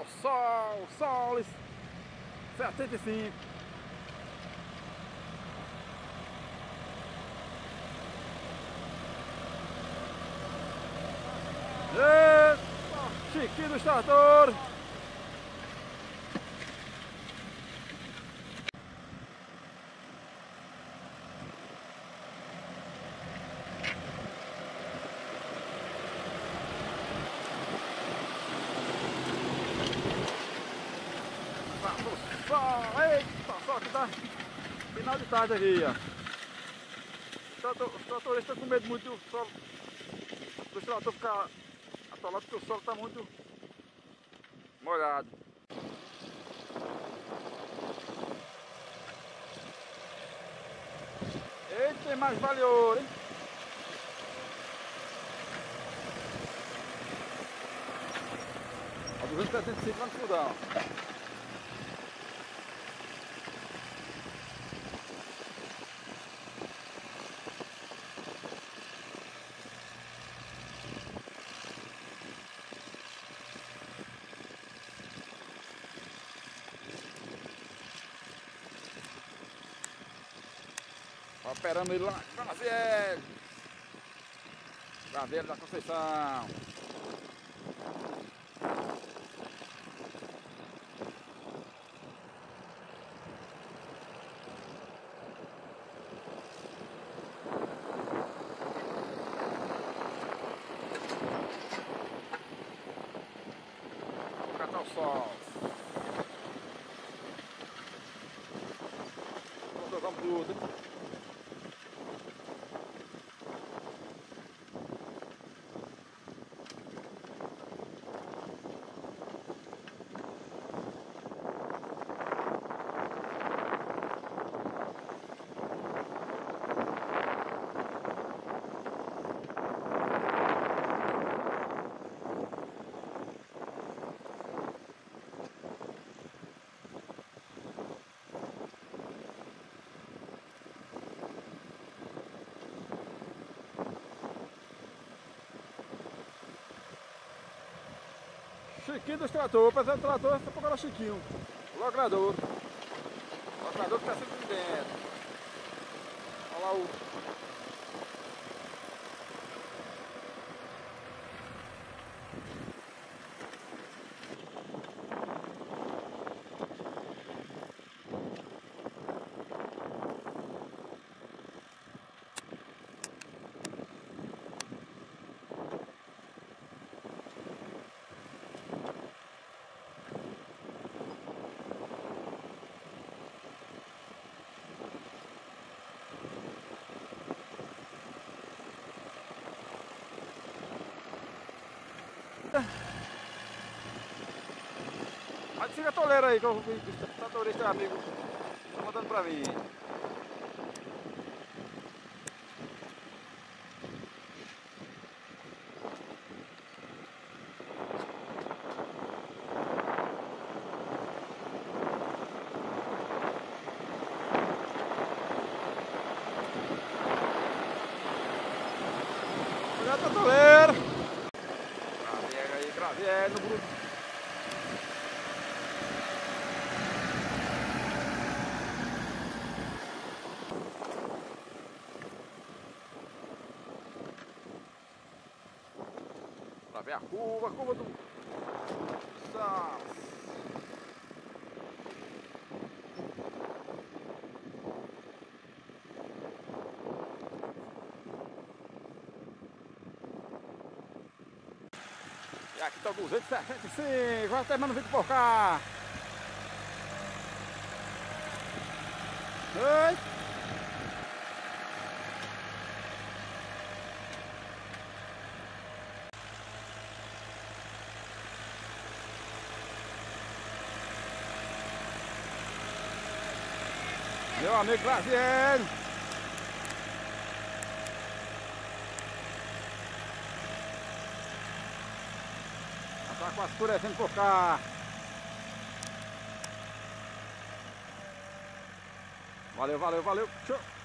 o sol, soles 75. Eita, Chiquinho do extrator. Sol, eita, sol que tá final de tarde aqui, ó. Os tratores estão com medo muito do sol, do trator ficar atolado porque o sol está muito molhado. Eita, mais valiouro, hein? A 275 lá no fundão. Operando ele lá, Brasileiro. Brasileiro da Conceição. Vou catar o sol. Vamos tudo. Chiquinho dos tratores, apesar do trator, essa pouco era Chiquinho. O logrador. O logrador que está sempre dentro. Olha lá o A toleira aí, que o tratorista amigo tá mandando pra mim. Olha a toleira. É, no grupo. Vem a curva, a curva do... Nossa. E aqui tá o 275, vai terminando o vídeo por cá. Oi. Meu amigo Graziano. Tá quase escurecendo por cá. Valeu, valeu, valeu. Tchau.